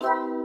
you